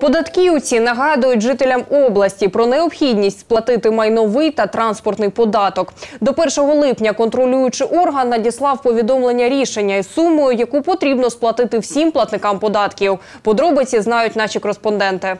Податківці нагадують жителям області про необхідність сплатити майновий та транспортний податок. До 1 липня контролюючий орган надіслав повідомлення рішення із сумою, яку потрібно сплатити всім платникам податків. Подробиці знають наші кореспонденти.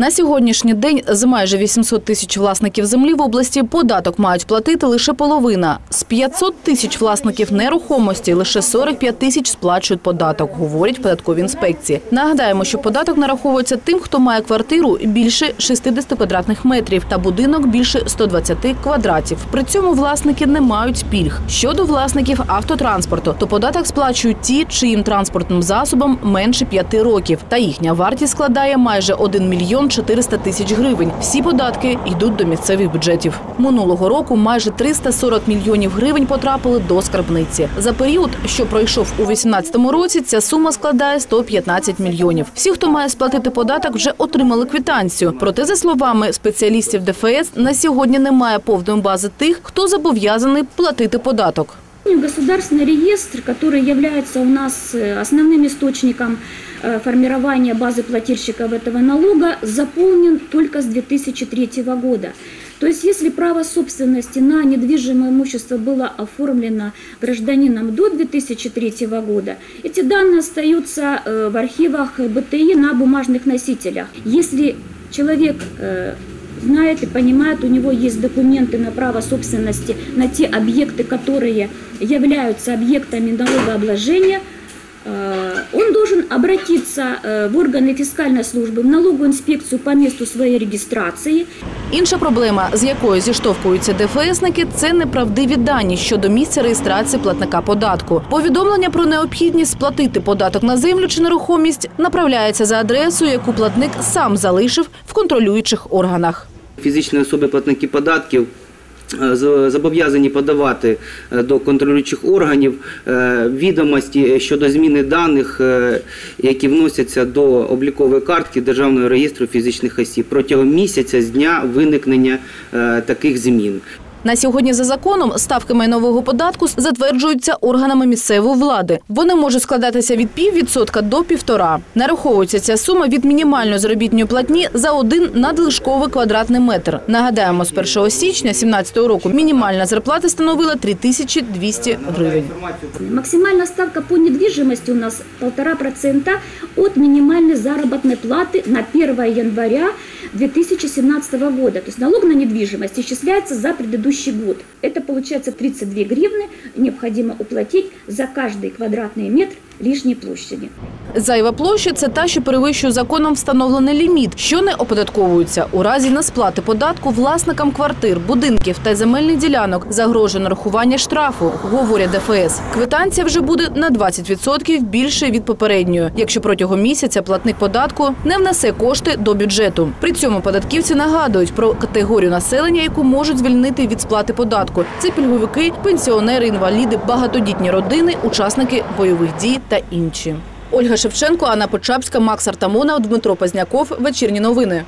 На сьогоднішній день з майже 800 тисяч власників землі в області податок мають платити лише половина. З 500 тисяч власників нерухомості лише 45 тисяч сплачують податок, говорять в податковій інспекції. Нагадаємо, що податок нараховується тим, хто має квартиру більше 60 квадратних метрів та будинок більше 120 квадратів. При цьому власники не мають пільг. Щодо власників автотранспорту, то податок сплачують ті, чиїм транспортним засобам менше 5 років, та їхня вартість складає майже 1 мільйон 400 тисяч гривень. Всі податки йдуть до місцевих бюджетів. Минулого року майже 340 мільйонів гривень потрапили до скарбниці. За період, що пройшов у 2018 році, ця сума складає 115 мільйонів. Всі, хто має сплатити податок, вже отримали квитанцію. Проте, за словами спеціалістів ДФС, на сьогодні немає повної бази тих, хто зобов'язаний платити податок. Государственный реестр, который является у нас э, основным источником э, формирования базы плательщиков этого налога, заполнен только с 2003 года. То есть если право собственности на недвижимое имущество было оформлено гражданином до 2003 года, эти данные остаются э, в архивах БТИ на бумажных носителях. Если человек знает и понимает, у него есть документы на право собственности на те объекты, которые являются объектами налогообложения, э, он должен обратиться э, в органы фискальной службы, в налоговую инспекцию по месту своей регистрации. Інша проблема, з якою зіштовхуються ДФСники, це неправдиві дані щодо місця реєстрації платника податку. Повідомлення про необхідність сплатити податок на землю чи нерухомість направляється за адресою, яку платник сам залишив в контролюючих органах. Фізичні особи платники податків е, з- зобов'язані подавати е, до контролюючих органів е, відомості щодо зміни даних, е, які вносяться до облікової картки Державного реєстру фізичних осіб протягом місяця з дня виникнення е, таких змін. На сьогодні за законом ставки майнового податку затверджуються органами місцевої влади. Вони можуть складатися від піввідсотка до півтора. Нараховується ця сума від мінімальної заробітної платні за один надлишковий квадратний метр. Нагадаємо, з 1 січня 2017 року мінімальна зарплата становила 3200 гривень. Максимальная ставка по недвижимости у нас 1,5% от минимальной заработной платы на 1 января 2017 года. То есть налог на недвижимость исчисляется за предыдущий год. Это получается 32 гривны необходимо уплатить за каждый квадратный метр лишней площади. Зайва площа – це та, що перевищує законом встановлений ліміт, що не оподатковується. У разі несплати податку власникам квартир, будинків та земельних ділянок загрожує нарахування штрафу, говорять ДФС. Квитанція вже буде на 20% більше від попередньої, якщо протягом місяця платник податку не внесе кошти до бюджету. При цьому податківці нагадують про категорію населення, яку можуть звільнити від сплати податку. Це пільговики, пенсіонери, інваліди, багатодітні родини, учасники бойових дій та інші. Ольга Шевченко, Анна Почапська, Макс Артамонов, Дмитро Позняков. Вечірні новини.